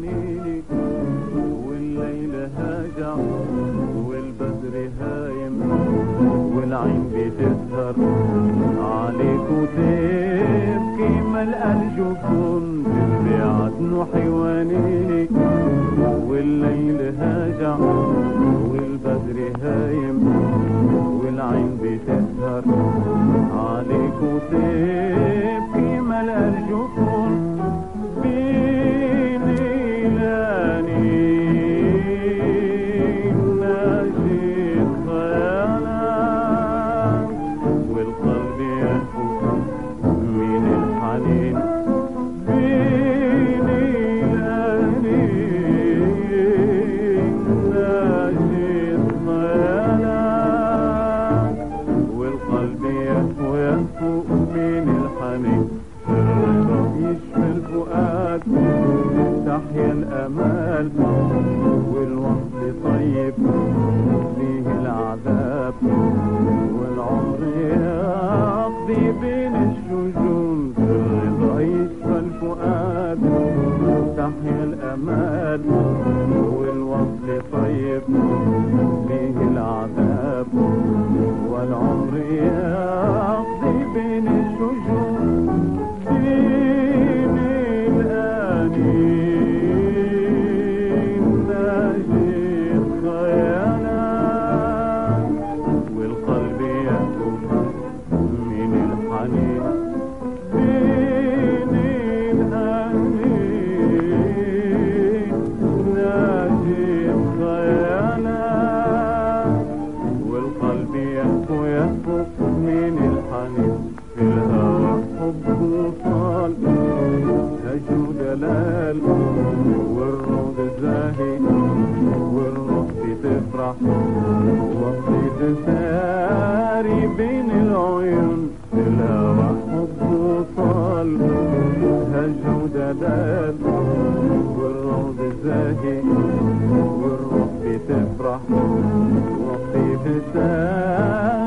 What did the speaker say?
حنيني والليل هاجع والبدر هايم والعين بتسهر عليك وتبكي ملقى الجفون تبعت حيوانيني والليل هاجع والبدر هايم والعين بتسهر عليك وتبكي ملقى الجفون يشفي الفؤاد تحيا الأمال والوصل طيب فيه العذاب والعمر يقضي بين الشجون الرضا يشفى الفؤاد. تحيا الأمال والوصل طيب فيه دلال والروض زاهي والروح بتفرح وصيت ساري بين العيون الهوى حب وصال هجو دلال والروض زاهي والروح بتفرح وصيت ساري